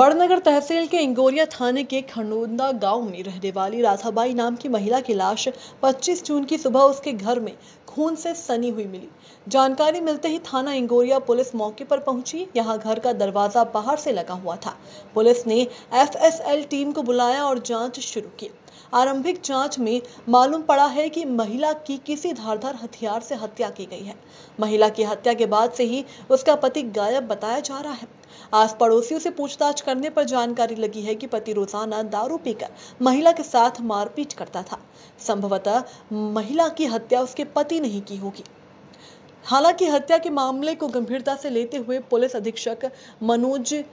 बड़नगर तहसील के इंगोरिया थाने के खंडोंदा गाँव में रहने वाली राधाबाई नाम की महिला की लाश 25 जून की सुबह उसके घर में खून से सनी हुई मिली। जानकारी मिलते ही थाना इंगोरिया पुलिस मौके पर पहुँची। यहाँ घर का दरवाज़ा बाहर से लगा हुआ था। पुलिस ने एफएसएल टीम को बुलाया और जाँच शुरू की। आरंभिक जाँच में मालूम पड़ा है कि महिला की किसी धारदार हथियार से हत्या की गई है। महिला की हत्या के बाद से ही उसका पति गायब बताया जा रहा है। आस पड़ोसियों से पूछताछ करने पर जानकारी लगी है कि पति रोज़ाना दारू पीकर महिला के साथ मारपीट करता था। संभवतः महिला की हत्या उसके पति ने नहीं की होगी। हालाँकि हत्या के मामले को गंभीरता से लेते हुए पुलिस अधीक्षक मनोज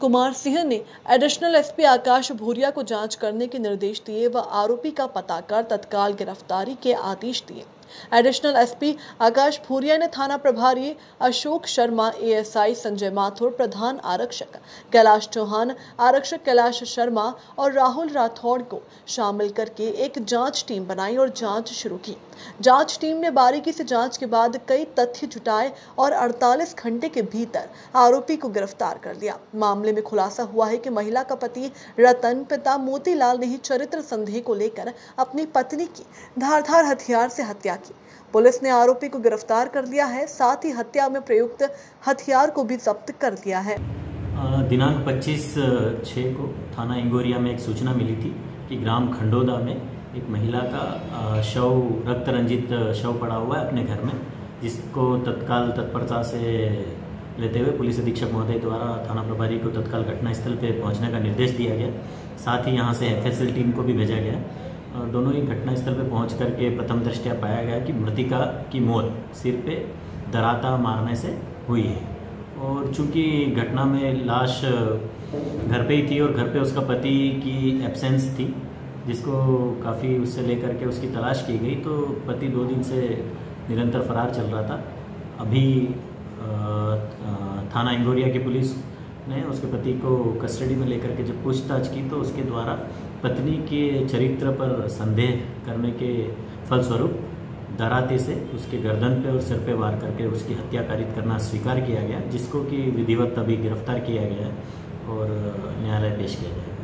कुमार सिंह ने एडिशनल एसपी आकाश भूरिया को जाँच करने के निर्देश दिए व आरोपी का पता कर तत्काल गिरफ्तारी के आदेश दिए। एडिशनल एसपी आकाश भूरिया ने थाना प्रभारी अशोक शर्मा एएसआई संजय माथुर, प्रधान आरक्षक कैलाश चौहान, आरक्षक कैलाश शर्मा और राहुल राठौड़ को शामिल करके एक जाँच टीम बनाई और जाँच शुरू की। जाँच टीम ने बारीकी से जाँच के बाद कई तथ्य जुटाए और 48 घंटे के भीतर आरोपी को गिरफ़्तार कर लिया। मामले में खुलासा हुआ है कि महिला का पति रतन, पिता मोतीलाल ने ही चरित्र संदेह को लेकर अपनी पत्नी की धारधार हथियार से हत्या की पुलिस ने आरोपी को गिरफ़्तार कर लिया है, साथ ही हत्या में प्रयुक्त हथियार को भी जब्त कर लिया है। दिनांक 25 छः को थाना इंगोरिया में एक सूचना मिली थी कि ग्राम खंडोदा में एक महिला का शव रक्त रंजित शव पड़ा हुआ है अपने घर में, जिसको तत्काल तत्परता से लेते हुए पुलिस अधीक्षक महोदय द्वारा थाना प्रभारी को तत्काल घटनास्थल पर पहुँचने का निर्देश दिया गया। साथ ही यहाँ से एफएसएल टीम को भी भेजा गया। दोनों ही घटनास्थल पर पहुँच करके प्रथम दृष्टिया पाया गया कि मृतिका की मौत सिर पे दराता मारने से हुई है। और चूँकि घटना में लाश घर पे ही थी और घर पे उसका पति की एब्सेंस थी, जिसको काफ़ी उससे लेकर के उसकी तलाश की गई तो पति दो दिन से निरंतर फरार चल रहा था। अभी थाना इंगोरिया की पुलिस ने उसके पति को कस्टडी में लेकर के जब पूछताछ की तो उसके द्वारा पत्नी के चरित्र पर संदेह करने के फलस्वरूप दराती से उसके गर्दन पे और सिर पे वार करके उसकी हत्या कारित करना स्वीकार किया गया, जिसको कि विधिवत अभी गिरफ़्तार किया गया और न्यायालय पेश किया गया